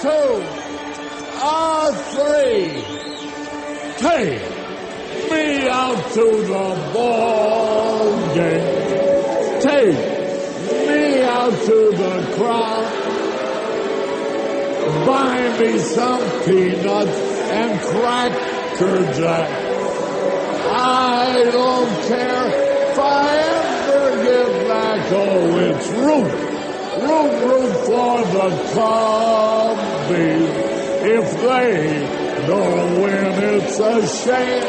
two, a three. Take me out to the ball game. Take me out to the crowd. Buy me some peanuts and cracker jack. I don't care if I ever get back. Oh, it's root. Root, root for the Cubbies. If they don't win, it's a shame.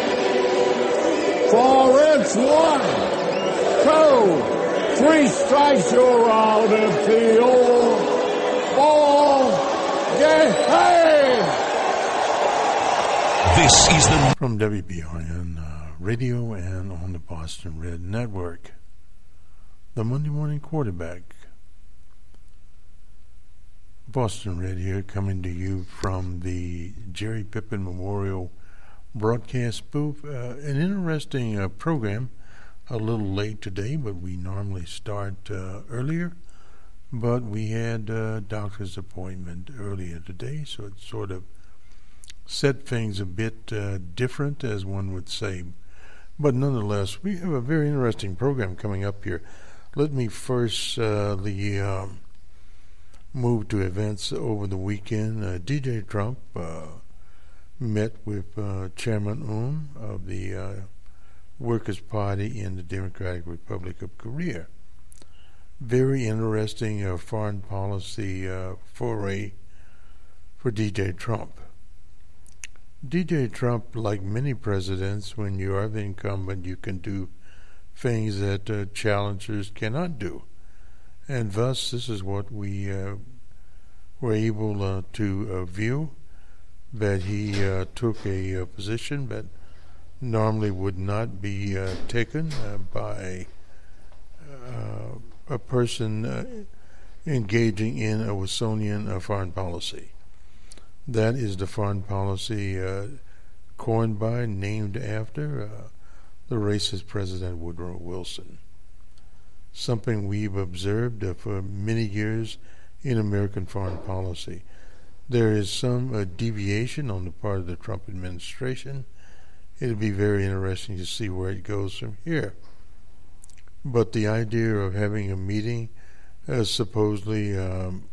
For it's one, two, three strikes, you're out at the old ball game. This is the From WBRN uh, Radio and on the Boston Red Network. The Monday Morning Quarterback. Boston Red here, coming to you from the Jerry Pippin Memorial broadcast booth. Uh, an interesting uh, program. A little late today, but we normally start uh, earlier. But we had a doctor's appointment earlier today, so it sort of set things a bit uh, different, as one would say. But nonetheless, we have a very interesting program coming up here. Let me first uh, the um, move to events over the weekend. Uh, DJ Trump uh, met with uh, Chairman Un of the uh, Workers' Party in the Democratic Republic of Korea. Very interesting uh, foreign policy uh, foray for DJ Trump. DJ Trump, like many presidents, when you are the incumbent, you can do things that challengers cannot do. And thus, this is what we uh, were able uh, to uh, view that he uh, took a, uh, position that normally would not be taken by a person engaging in a Wilsonian foreign policy. That is the foreign policy coined by, named after the racist President Woodrow Wilson. Something we've observed for many years in American foreign policy. There is some uh, deviation on the part of the Trump administration. It'll be very interesting to see where it goes from here. But the idea of having a meeting, uh, supposedly um,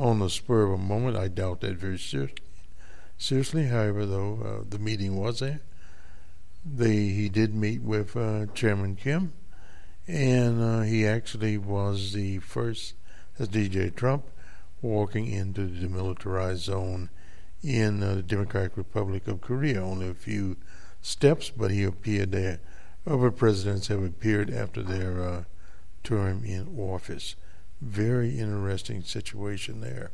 on the spur of a moment. I doubt that very seriously. Seriously, however, though uh, the meeting was there, they he did meet with uh, Chairman Kim, and uh, he actually was the first, as DJ Trump, walking into the demilitarized zone in uh, the Democratic Republic of Korea. Only a few steps, but he appeared there. Other presidents have appeared after their uh, term in office. Very interesting situation there.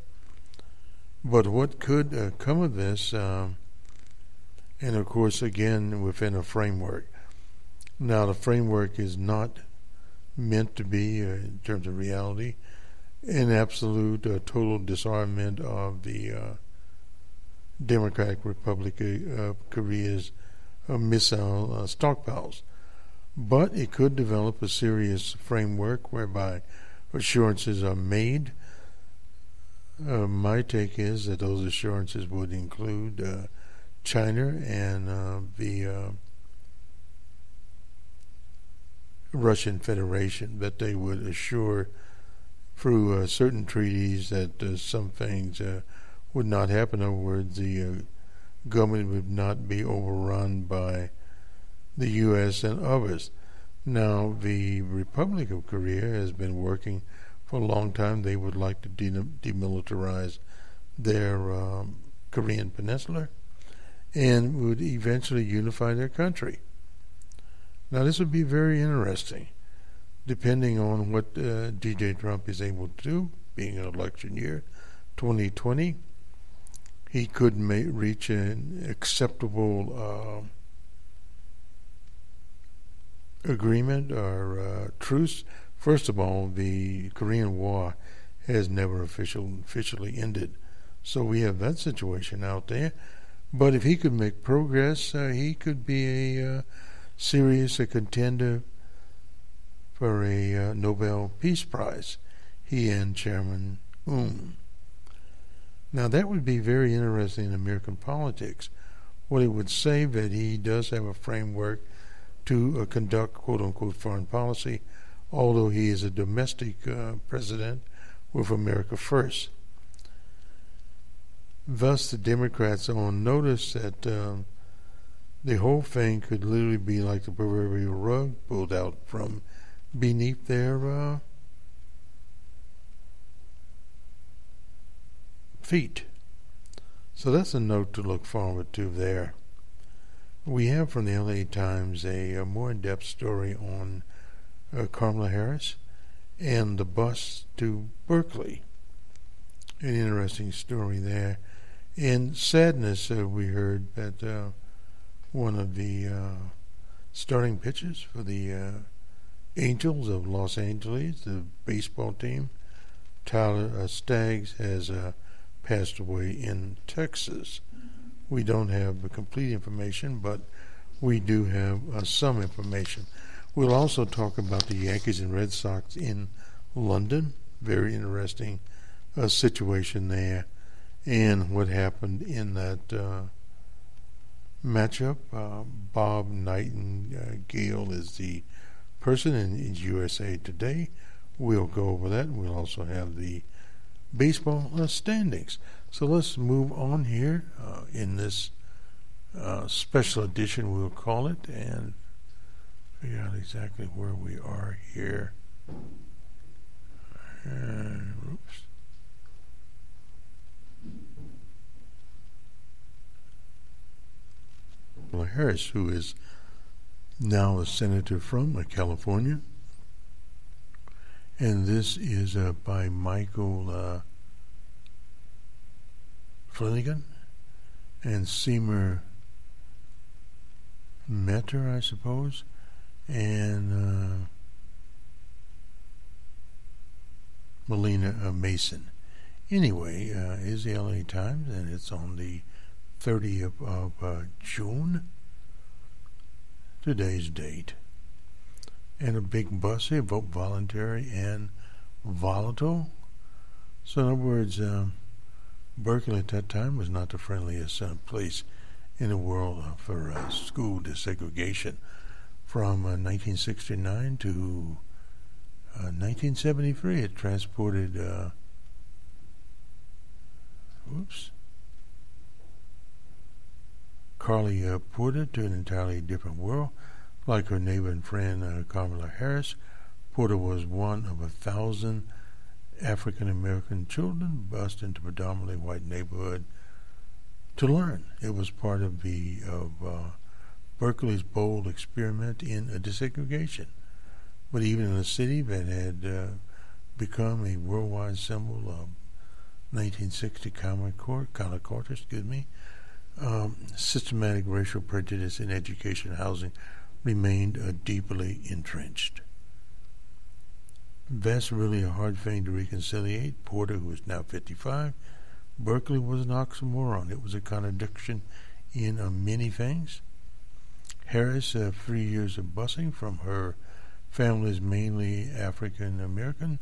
But what could uh, come of this, um, and of course, again, within a framework. Now, the framework is not meant to be, uh, in terms of reality, an absolute uh, total disarmament of the uh, Democratic Republic of Korea's missile stockpiles. But it could develop a serious framework whereby assurances are made. Uh, my take is that those assurances would include uh, China and uh, the uh, Russian Federation, that they would assure through uh, certain treaties that uh, some things would not happen. In other words, the government would not be overrun by the U.S. and others. Now, the Republic of Korea has been working for a long time. They would like to de- demilitarize their um, Korean peninsula and would eventually unify their country. Now, this would be very interesting, depending on what uh, DJ Trump is able to do, being an election year, 2020. He could reach an acceptable. Uh, agreement or uh, truce. First of all, the Korean War has never official, officially ended. So we have that situation out there. But if he could make progress, uh, he could be a uh, serious a contender for a uh, Nobel Peace Prize. He and Chairman Un. Now, that would be very interesting in American politics. What it would say that he does have a framework to uh, conduct quote unquote foreign policy, although he is a domestic uh, president with America first. Thus, the Democrats are on notice that um, the whole thing could literally be like the proverbial rug pulled out from beneath their uh, feet. So that's a note to look forward to there. We have from the LA Times a, a more in depth story on uh, Kamala Harris and the bus to Berkeley. An interesting story there. In sadness, uh, we heard that uh, one of the uh, starting pitchers for the uh, Angels of Los Angeles, the baseball team, Tyler uh, Skaggs, has uh, passed away in Texas. We don't have the complete information, but we do have some information. We'll also talk about the Yankees and Red Sox in London. Very interesting situation there and what happened in that uh, matchup. Uh, Bob Nightingale is the person in, in, USA Today. We'll go over that. We'll also have the baseball uh, standings. So let's move on here uh, in this uh, special edition, we'll call it, and figure out exactly where we are here. Uh, oops. Harris, who is now a senator from California. And this is uh, by Michael uh, Flanagan and Seymour Metter, I suppose, and uh, Melina uh, Mason. Anyway, uh, is the LA Times, and it's on the 30th of uh, June, today's date. And a big bus here, both voluntary and volatile. So, in other words, um, Berkeley at that time was not the friendliest uh, place in the world uh, for uh, school desegregation. From 1969 uh, to 1973, uh, it transported, uh, whoops, Carly uh, Porter to an entirely different world. Like her neighbor and friend uh, Harris, Porter was one of a thousand African American children bused into predominantly white neighborhood to learn. It was part of the of uh, Berkeley's bold experiment in desegregation. But even in a city that had uh, become a worldwide symbol of 1960 Common Core, Quarter, excuse me, um, systematic racial prejudice in education and housing remained uh, deeply entrenched. That's really a hard thing to reconciliate. Porter, who is now 55, Berkeley was an oxymoron. It was a contradiction in uh, many things. Harris, uh, three years of busing from her family's mainly African American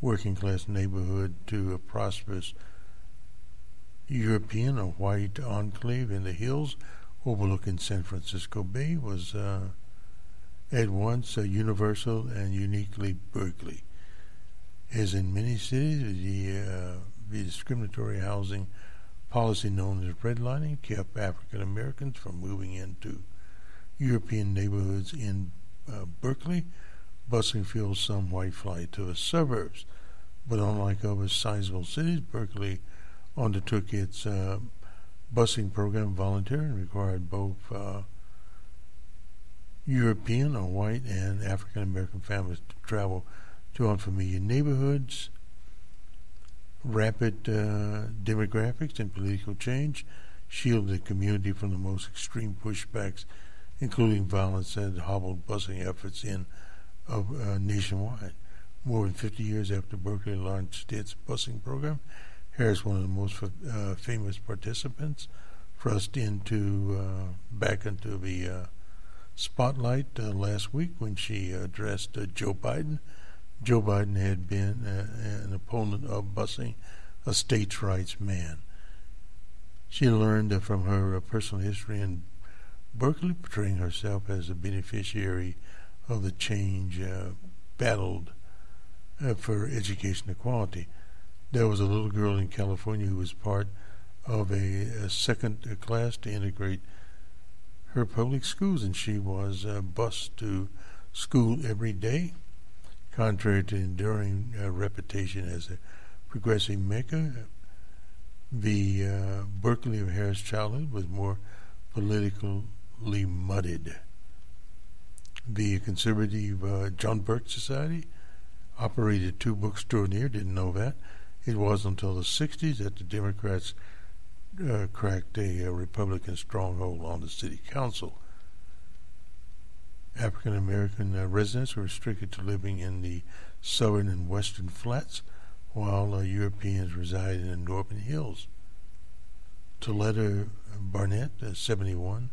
working class neighborhood to a prosperous European or white enclave in the hills overlooking San Francisco Bay was uh, at once a universal and uniquely Berkeley. As in many cities, the, uh, the discriminatory housing policy known as redlining kept African Americans from moving into European neighborhoods in uh, Berkeley, busing fueled some white flight to the suburbs. But unlike other sizable cities, Berkeley undertook its uh, busing program volunteer and required both uh, European or white and African American families to travel to unfamiliar neighborhoods. Rapid uh, demographics and political change shielded the community from the most extreme pushbacks, including violence that hobbled busing efforts in of uh, nationwide. More than 50 years after Berkeley launched its busing program, Harris, one of the most uh, famous participants, thrust into uh, back into the uh, spotlight uh, last week when she addressed uh, Joe Biden. Joe Biden had been uh, an opponent of busing, a states' rights man. She learned from her personal history in Berkeley, portraying herself as a beneficiary of the change battled for education equality. There was a little girl in California who was part of a, a second class to integrate her public schools, and she was uh, bused to school every day, contrary to enduring uh, reputation as a progressive maker. The uh, Berkeley of Harris' childhood was more politically muddied. The conservative uh, John Birch Society operated two bookstores near, didn't know that. It wasn't until the 60s that the Democrats uh, cracked a, a, Republican stronghold on the city council. African American uh, residents were restricted to living in the southern and western flats, while uh, Europeans resided in the northern hills. Toletta Barnett, uh, 71,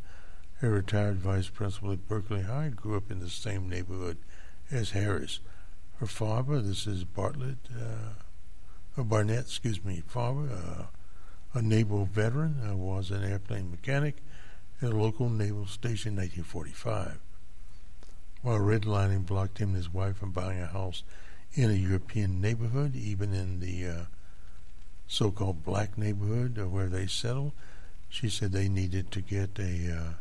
a retired vice principal at Berkeley High, grew up in the same neighborhood as Harris. Her father, this is Bartlett, uh, Barnett, excuse me, father, uh, a naval veteran, uh, was an airplane mechanic at a local naval station in 1945. While redlining blocked him and his wife from buying a house in a European neighborhood, even in the uh, so-called black neighborhood where they settled, she said they needed to get a uh,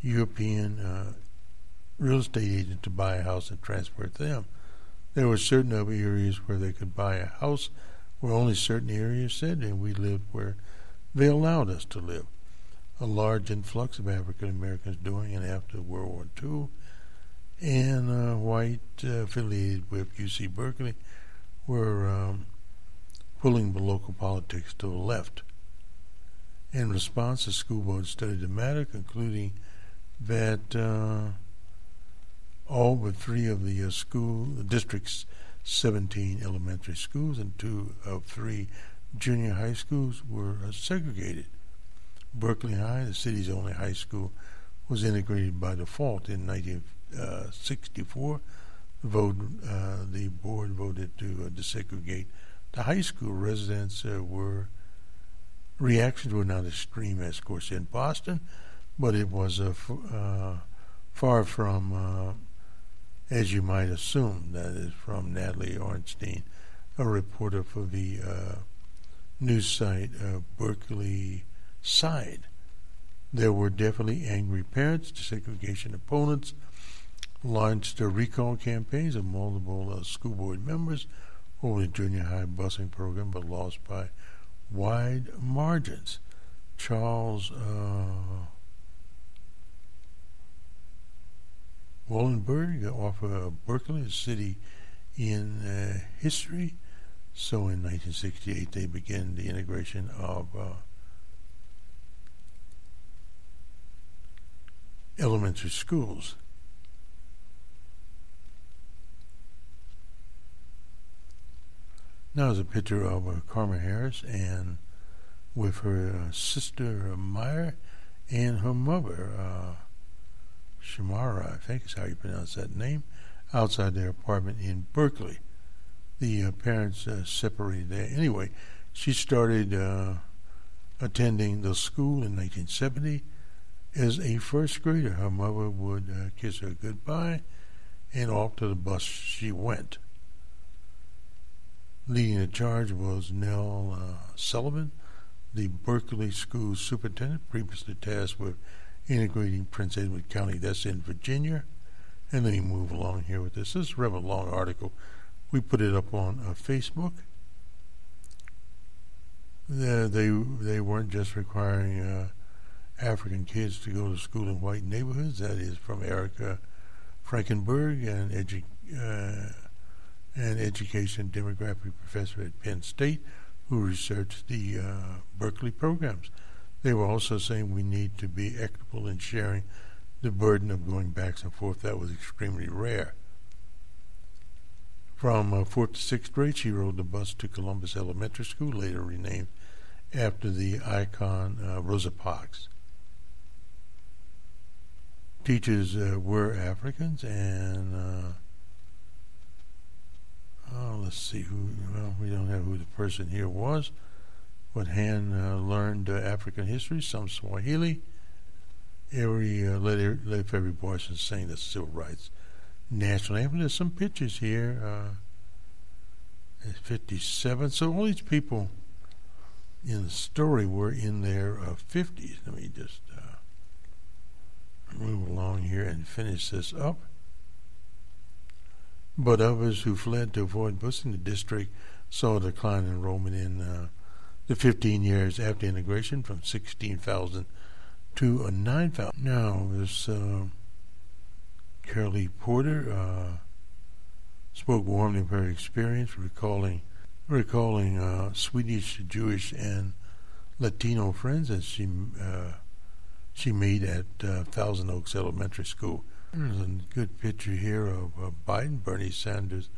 European uh, real estate agent to buy a house and to them. There were certain areas where they could buy a house where only certain areas said, and we lived where they allowed us to live. A large influx of African Americans during and after World War II, and uh, white uh, affiliated with UC Berkeley were um, pulling the local politics to the left. In response, the school board studied the matter, concluding that uh, all but three of the uh, school the district's 17 elementary schools and two of three junior high schools were uh, segregated. Berkeley High, the city's only high school, was integrated by default in 1964. The, vote, uh, the board voted to uh, desegregate the high school. Residents uh, were reactions were not as extreme as, of course, in Boston, but it was f- far from as you might assume. That is from Natalie Orenstein, a reporter for the uh, news site uh, Berkeley Side. There were definitely angry parents, desegregation opponents, launched uh, recall campaigns of multiple uh, school board members over the junior high busing program, but lost by wide margins. Charles uh, Wollenberg off of Berkeley, a city in uh, history. So in 1968, they began the integration of uh, elementary schools. Now, there's a picture of uh, Carmen Harris and with her uh, sister Meyer and her mother. Shamara, I think is how you pronounce that name, outside their apartment in Berkeley. The uh, parents uh, separated there. Anyway, she started uh, attending the school in 1970 as a first grader. Her mother would uh, kiss her goodbye, and off to the bus she went. Leading the charge was Neil uh, Sullivan, the Berkeley school superintendent, previously tasked with integrating Prince Edward County. That's in Virginia. And then you move along here with this. This is a rather long article. We put it up on uh, Facebook. they they weren't just requiring uh, African kids to go to school in white neighborhoods. That is from Erica Frankenberg, an, edu- uh, an education demographic professor at Penn State, who researched the uh, Berkeley programs. They were also saying we need to be equitable in sharing the burden of going back and forth. That was extremely rare. From uh, fourth to sixth grade, she rode the bus to Columbus Elementary School, later renamed after the icon uh, Rosa Parks. Teachers uh, were Africans, and uh, oh, let's see who. Well, we don't have who the person here was. What Han uh, learned uh, African history, some Swahili. Every uh, let, every, let every sing the civil rights national anthem. There's some pictures here. Uh, 57. So all these people in the story were in their uh, 50s. Let me just uh, move along here and finish this up. But others who fled to avoid busing the district saw a decline in enrollment in uh, the 15 years after integration from 16,000 to 9,000. Now, this uh, Porter uh, spoke warmly of her experience, recalling recalling uh, Swedish, Jewish, and Latino friends that she uh, she made at uh, Thousand Oaks Elementary School. There's a good picture here of uh, Biden, Bernie Sanders,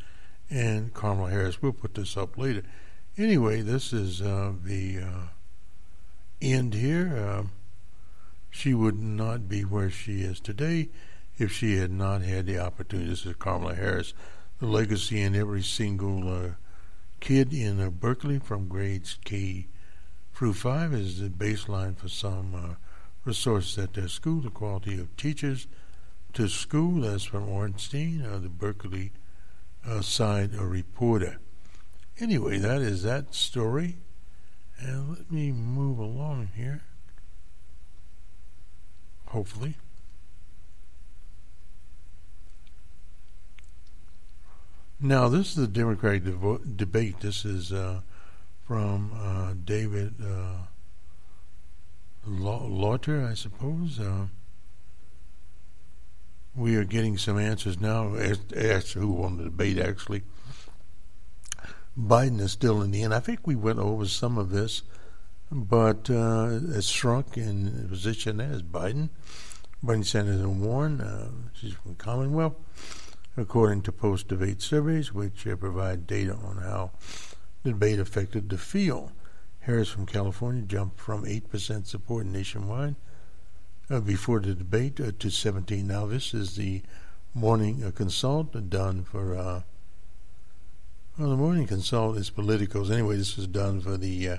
and Kamala Harris. We'll put this up later. Anyway, this is uh, the uh, end here. Um, she would not be where she is today if she had not had the opportunity. This is Kamala Harris the legacy in every single uh, kid in uh, Berkeley from grades K through 5 is the baseline for some uh, resources at their school, the quality of teachers to school. That's from Orenstein, uh, the Berkeley uh, side a reporter. Anyway, that is that story. And let me move along here. Hopefully. Now, this is the Democratic devo- debate. This is uh, from uh, David uh, Lauter, I suppose. Uh, we are getting some answers now as, as to who won the debate, actually. Biden is still in the end. I think we went over some of this, but uh, it's shrunk in position as Biden. Bernie Sanders and Warren, uh, she's from Commonwealth according to post debate surveys, which uh, provide data on how the debate affected the field. Harris from California jumped from 8% support nationwide uh, before the debate uh, to 17. Now, this is the morning uh, consult done for. Uh, well, the morning consult is politicals. Anyway, this was done for the uh,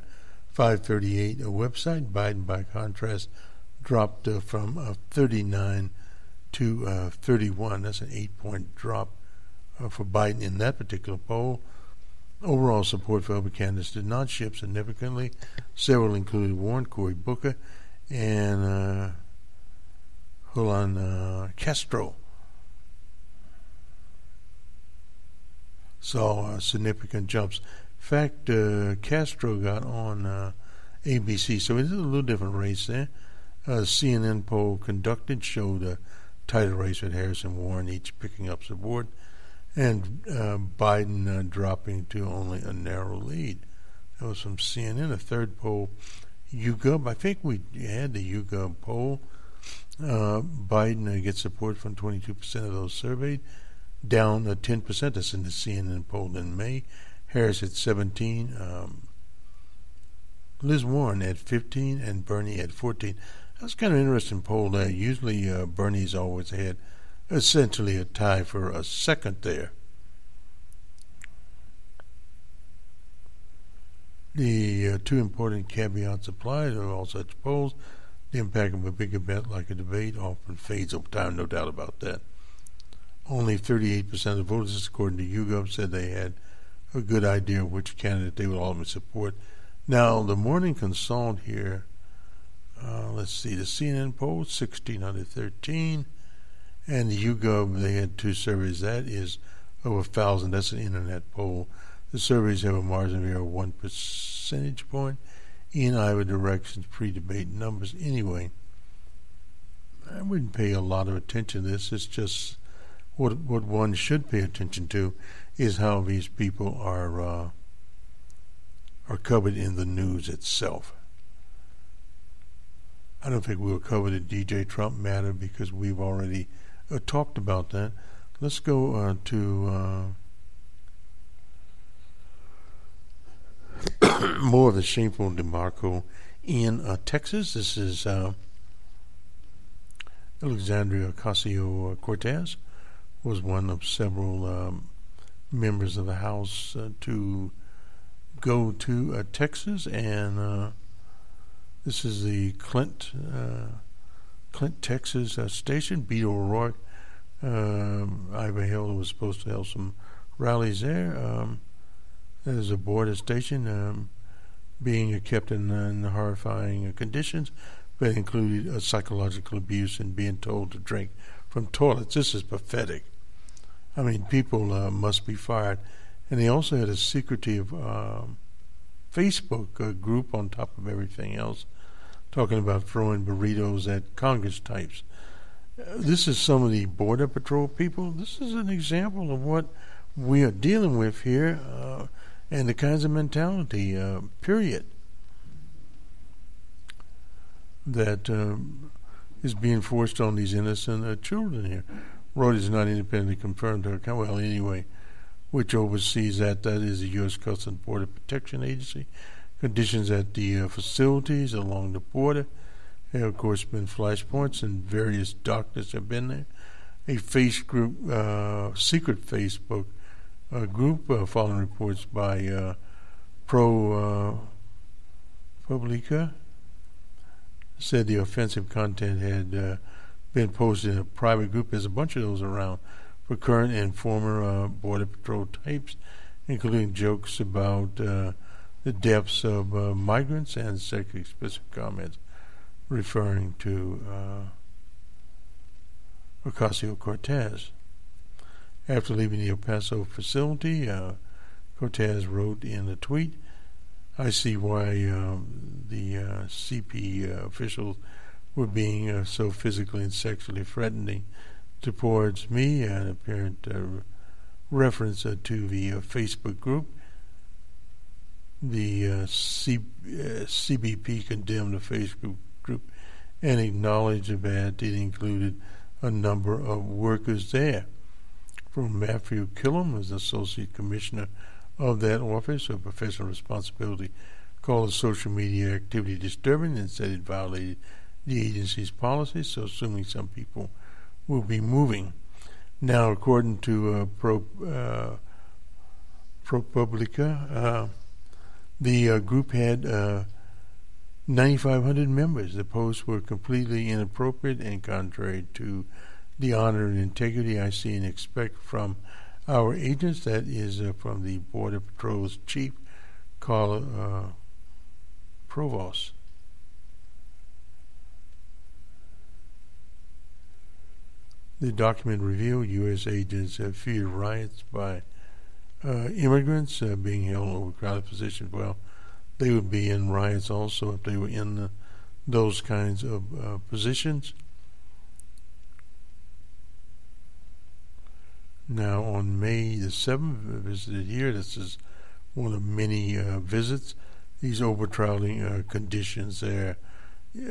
538 website. Biden, by contrast, dropped from 39 to uh, 31. That's an eight point drop uh, for Biden in that particular poll. Overall support for other candidates did not shift significantly. Several included Warren, Cory Booker, and uh, Julian uh, Castro. Saw uh, significant jumps. In fact, uh, Castro got on uh, ABC, so it's a little different race there. A CNN poll conducted showed a title race with Harris and Warren each picking up support, and uh, Biden uh, dropping to only a narrow lead. That was from CNN. A third poll, YouGov. I think we had the YouGov poll. Uh, Biden gets support from 22% of those surveyed, down 10%. Uh, That's in the CNN poll in May. Harris at 17. Um, Liz Warren at 15 and Bernie at 14. That's kind of an interesting poll there. Usually uh, Bernie's always had essentially a tie for a second there. The uh, two important caveats apply to all such polls. The impact of a big event like a debate often fades over time, no doubt about that. Only 38% of voters, according to YouGov, said they had a good idea of which candidate they would ultimately support. Now, the morning consult here uh, let's see, the CNN poll, 1613. And the YouGov, they had two surveys. That is over 1,000. That's an internet poll. The surveys have a margin of error of one percentage point in either directions, pre debate numbers. Anyway, I wouldn't pay a lot of attention to this. It's just what what one should pay attention to is how these people are uh, are covered in the news itself. I don't think we'll cover the DJ Trump matter because we've already uh, talked about that. Let's go uh, to uh, more of the shameful debacle in uh, Texas. This is uh, Alexandria Ocasio Cortez was one of several um, members of the House uh, to go to uh, Texas, and uh, this is the Clint, uh, Clint, Texas uh, station. Beto O'Rourke, um, Hill was supposed to have some rallies there. Um, there's a border station um, being kept in, in horrifying conditions, but included psychological abuse and being told to drink from toilets. This is pathetic. I mean, people uh, must be fired. And they also had a secretive um, Facebook uh, group on top of everything else, talking about throwing burritos at Congress types. Uh, this is some of the Border Patrol people. This is an example of what we are dealing with here uh, and the kinds of mentality, uh, period, that um, is being forced on these innocent uh, children here. Reuters not independently confirmed account. Well, anyway, which oversees that. That is the U.S. Customs and Border Protection Agency. Conditions at the uh, facilities along the border have, of course, been flashpoints, and various doctors have been there. A face group, uh, secret Facebook uh, group, uh, following reports by uh, Pro Publica, said the offensive content had been posted in a private group. There's a bunch of those around for current and former uh, Border Patrol types, including jokes about uh, the deaths of uh, migrants and sexually explicit comments referring to uh, Ocasio Cortez. After leaving the El Paso facility, uh, Cortez wrote in a tweet, I see why um, the uh, CP uh, officials were being uh, so physically and sexually threatening towards me, an apparent uh, reference uh, to the uh, Facebook group. The uh, C- CBP condemned the Facebook group and acknowledged that it included a number of workers there. From Matthew Killam, as Associate Commissioner of that office of professional responsibility, called the social media activity disturbing and said it violated the agency's policies. So, assuming some people will be moving. Now, according to uh, Pro uh, ProPublica, uh, the uh, group had uh, 9,500 members. The posts were completely inappropriate and contrary to the honor and integrity I see and expect from our agents. That is uh, from the Border Patrol's chief, Carl Provost. The document revealed U.S. agents have feared riots by uh, immigrants uh, being held over crowded positions. Well, they would be in riots also if they were in the, those kinds of uh, positions. Now, on May the 7th, visited here. This is one of many uh, visits. These overcrowding uh, conditions, they're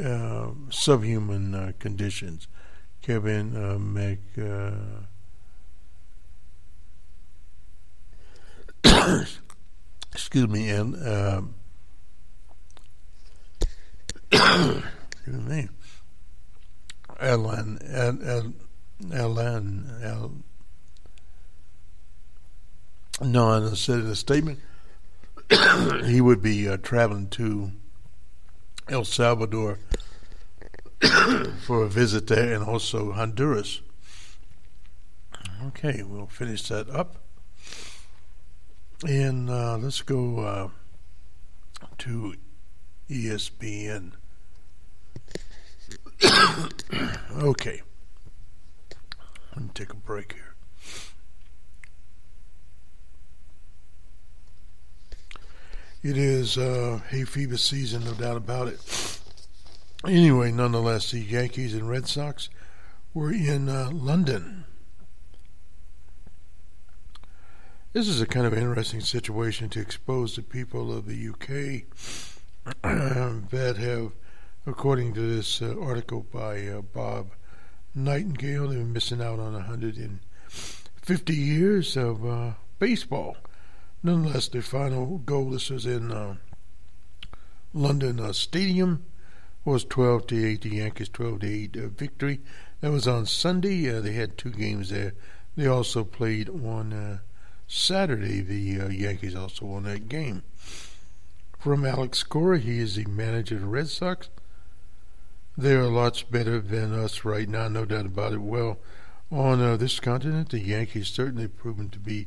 uh, subhuman conditions. Kevin uh, Mc. Uh, excuse me, and uh, excuse me, Alan, Alan, Alan. No, said in a statement he would be uh, traveling to El Salvador for a visit there and also Honduras. Okay, we'll finish that up. And uh, let's go uh, to ESPN. okay. Let me take a break here. It is uh, hay fever season, no doubt about it. Anyway, nonetheless, the Yankees and Red Sox were in uh, London. This is a kind of interesting situation to expose the people of the UK that have, according to this uh, article by uh, Bob Nightingale, they've been missing out on 150 years of uh, baseball. Nonetheless, their final goal, this was in uh, London uh, Stadium was 12 to 8. The Yankees 12 to 8 uh, victory. That was on Sunday. Uh, they had two games there. They also played on uh, Saturday. The uh, Yankees also won that game. from Alex Cora. He is the manager of the Red Sox. They are lots better than us right now, no doubt about it. Well, on uh, this continent, the Yankees certainly proven to be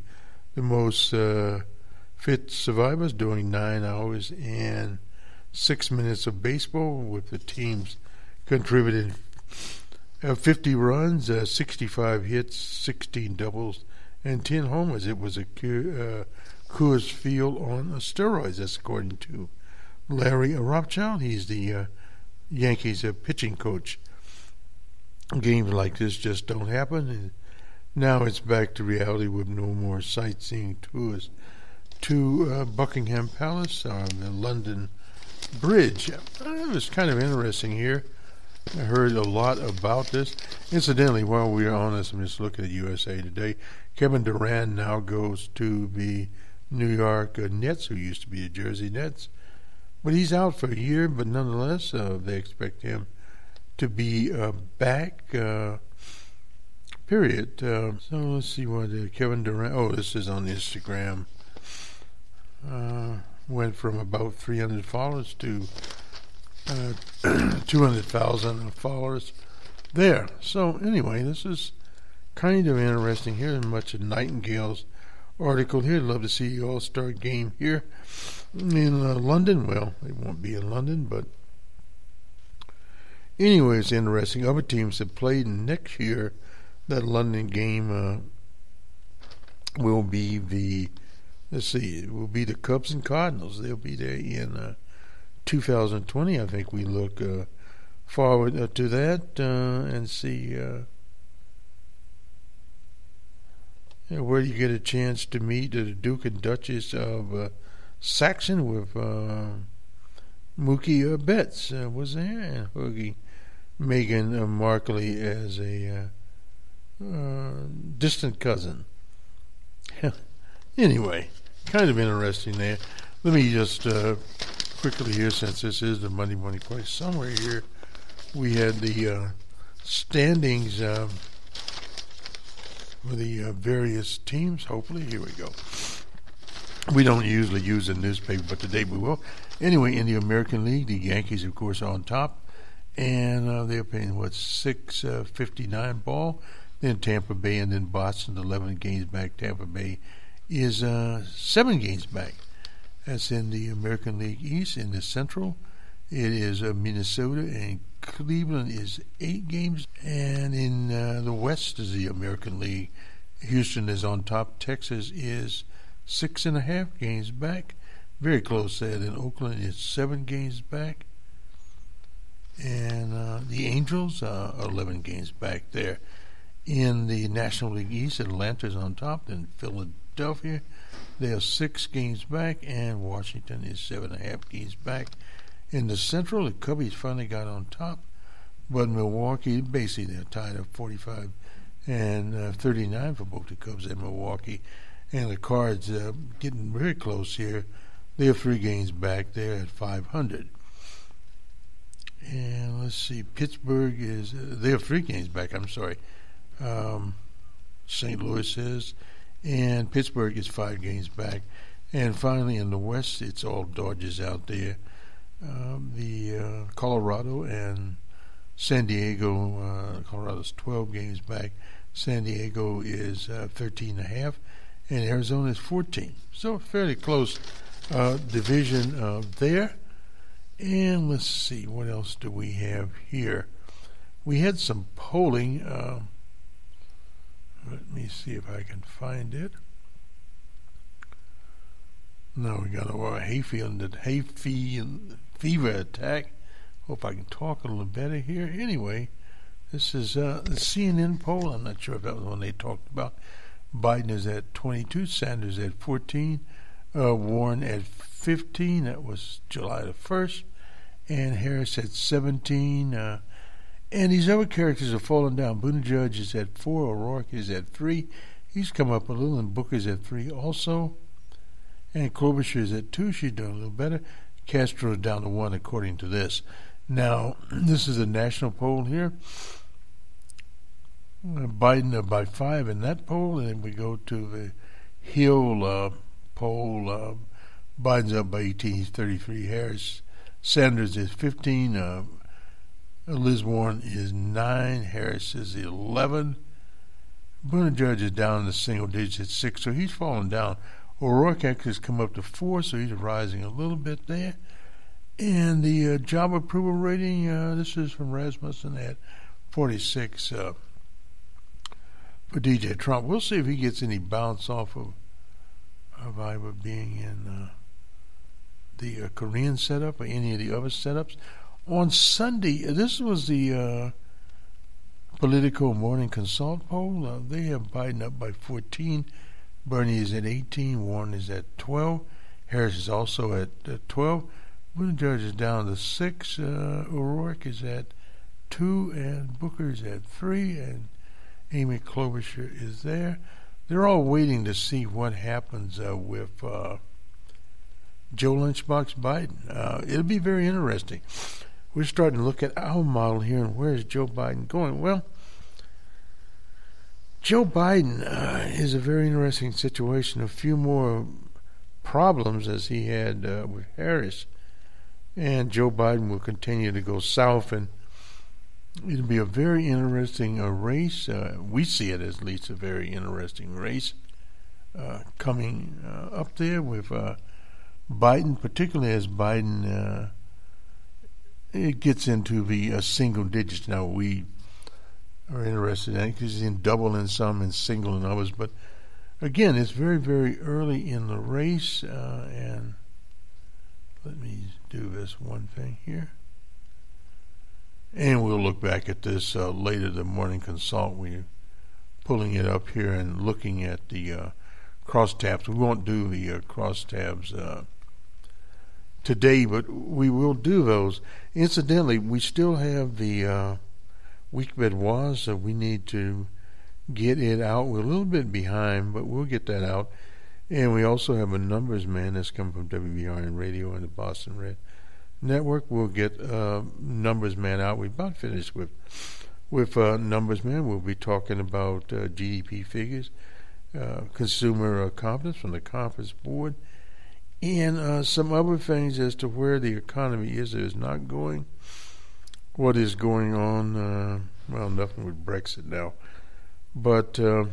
the most uh, fit survivors, doing nine hours and six minutes of baseball, with the teams contributing uh, 50 runs, uh, 65 hits, 16 doubles, and 10 homers. It was a uh, Coors Field on steroids, that's according to Larry Rothschild. He's the uh, Yankees uh, pitching coach. Games like this just don't happen. And now it's back to reality with no more sightseeing tours to uh, Buckingham Palace on the London Bridge. Uh, it was kind of interesting here. I heard a lot about this. Incidentally, while we are on this, I'm just looking at USA Today. Kevin Durant now goes to the New York uh, Nets, who used to be the Jersey Nets. But he's out for a year, but nonetheless, uh, they expect him to be uh, back. Uh, period. Uh, so let's see what uh, Kevin Durant. Oh, this is on Instagram. Uh, went from about 300 followers to 200,000 followers there. So anyway, this is kind of interesting. Here's much of Nightingale's article here. I'd love to see All Star game here in uh, London. Well, it won't be in London, but anyway, it's interesting. Other teams have played next year. That London game uh, will be the let's see, it will be the Cubs and Cardinals. They'll be there in uh, 2020. I think we look uh, forward uh, to that uh, and see. Uh, where you get a chance to meet the Duke and Duchess of Saxon with Mookie Betts was there, and Hoogie Meghan uh, Markle as a distant cousin. anyway, kind of interesting there. Let me just uh, quickly here, since this is the Monday morning question, somewhere here we had the standings for the various teams. Hopefully, here we go. We don't usually use a newspaper, but today we will. Anyway, in the American League, the Yankees, of course, are on top, and uh, they're paying what six uh, fifty nine ball. Then Tampa Bay and then Boston, eleven games back. Tampa Bay is uh, seven games back. That's in the American League East. In the Central, it is uh, Minnesota and Cleveland is eight games, and in uh, the West is the American League. Houston is on top. Texas is six and a half games back. Very close there. In Oakland is seven games back. And uh, the Angels are 11 games back there. In the National League East, Atlanta's on top. Then Philadelphia, they are six games back. And Washington is seven and a half games back. In the Central, the Cubbies finally got on top. But Milwaukee, basically, they're tied at 45 and uh, 39 for both the Cubs and Milwaukee and the Cards uh, getting very close here. They're three games back. They're at 500. And let's see, Pittsburgh is uh, they're three games back. I'm sorry. Um, St. Louis is, and Pittsburgh is five games back. And finally, in the West, it's all Dodgers out there. Um, the uh, Colorado and San Diego. Uh, Colorado's 12 games back. San Diego is uh, 13 and a half and Arizona is 14. So fairly close uh, division uh, there. And let's see, what else do we have here? We had some polling. Let me see if I can find it. Now we got a hay fever attack. Hope I can talk a little better here. Anyway, this is uh, the CNN poll. I'm not sure if that was the one they talked about. Biden is at 22, Sanders at 14, uh, Warren at 15. That was July the 1st. And Harris at 17. Uh, and these other characters are falling down. Buttigieg is at 4, O'Rourke is at 3. He's come up a little, and Booker's at 3 also. And Klobuchar is at 2. She's doing a little better. Castro is down to 1, according to this. Now, this is a national poll here. Biden uh, by five in that poll, and then we go to the Hill uh, poll. Uh, Biden's up by 18. He's 33. Harris Sanders is 15. Uh, Liz Warren is 9. Harris is 11. Buttigieg is down in the single digits, 6. So he's falling down. O'Rourke has come up to 4, so he's rising a little bit there. And the uh, job approval rating, uh, this is from Rasmussen at 46 uh, for DJ Trump. We'll see if he gets any bounce off of of Iowa being in uh, the uh, Korean setup or any of the other setups. On Sunday, this was the uh, Politico Morning Consult poll. Uh, they have Biden up by 14. Bernie is at 18. Warren is at 12. Harris is also at 12. Buttigieg is down to 6. Uh, O'Rourke is at 2. And Booker is at 3. And Amy Klobuchar is there. They're all waiting to see what happens uh, with uh, Joe Lunchbox Biden. Uh, it'll be very interesting. We're starting to look at our model here, and where is Joe Biden going? Well, Joe Biden uh, is a very interesting situation. A few more problems as he had uh, with Harris, and Joe Biden will continue to go south and it'll be a very interesting uh, race. Uh, we see it as at least a very interesting race uh, coming uh, up there with Biden, particularly as Biden it gets into the single digits. Now we are interested in because in double in some and single in others, but again, it's very very early in the race, and let me do this one thing here. And we'll look back at this uh, later. The morning consult. We're pulling it up here and looking at the uh, crosstabs. We won't do the uh, crosstabs uh, today, but we will do those. Incidentally, we still have the uh, week bed was, so we need to get it out. We're a little bit behind, but we'll get that out. And we also have a numbers man that's come from WBRN Radio and the Boston Red network. We'll get uh, Numbers Man out. We've about finished with with uh, Numbers Man. We'll be talking about uh, GDP figures, uh, consumer uh, confidence from the Conference Board, and uh, some other things as to where the economy is or is not going. What is going on? well, nothing with Brexit now, but. the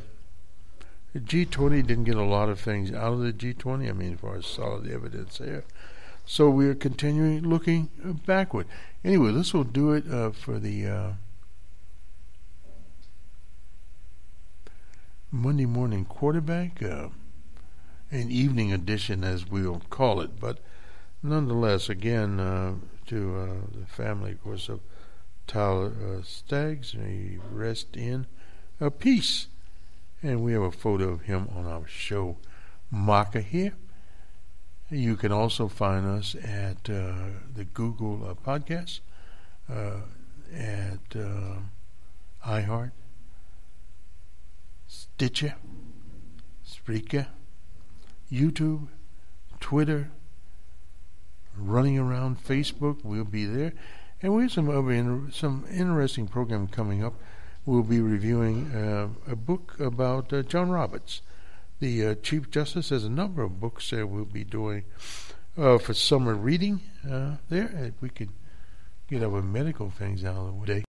G20 didn't get a lot of things out of the G20. I mean, as far as solid evidence there. So we are continuing looking backward. Anyway, this will do it uh, for the uh, Monday morning quarterback, uh, an evening edition as we'll call it. But nonetheless, again, uh, to uh, the family, of course, of Tyler uh, Skaggs, may rest in a peace. And we have a photo of him on our show marker here. You can also find us at uh, the Google uh, Podcast, uh, at iHeart, Stitcher, Spreaker, YouTube, Twitter, running around Facebook. We'll be there, and we have some other inter- some interesting program coming up. We'll be reviewing uh, a book about uh, John Roberts the uh, Chief Justice has a number of books that we'll be doing uh, for summer reading uh, there. If we could get our medical things out of the way.